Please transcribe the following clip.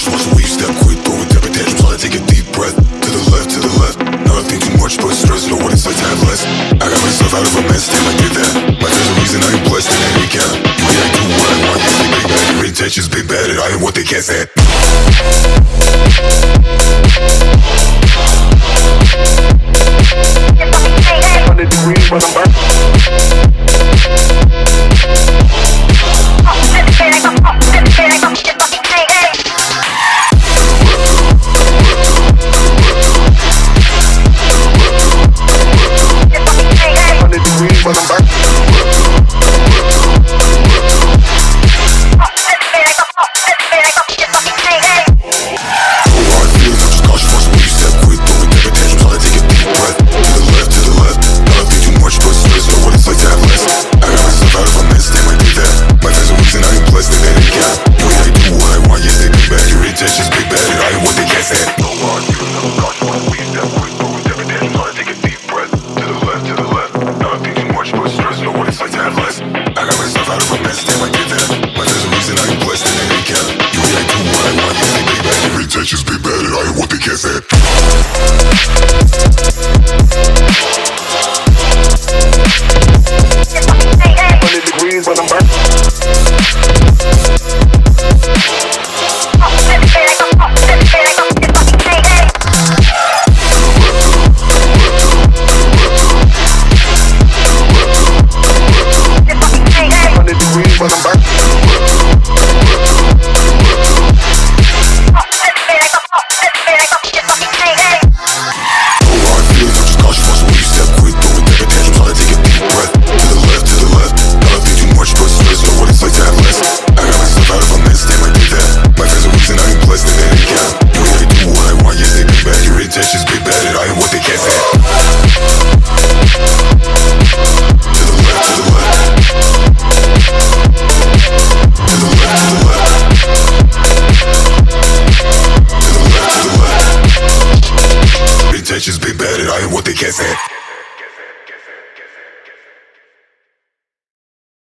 step quick, throw a temper tantrum, so I take a deep breath. To the left, to the left. Too much, but know what it's like to have less. I got myself out of a mess, damn, I did that. But there's a reason I am blessed and I ain't count. You do what I want. Your intentions bad, and I what they can't stand. that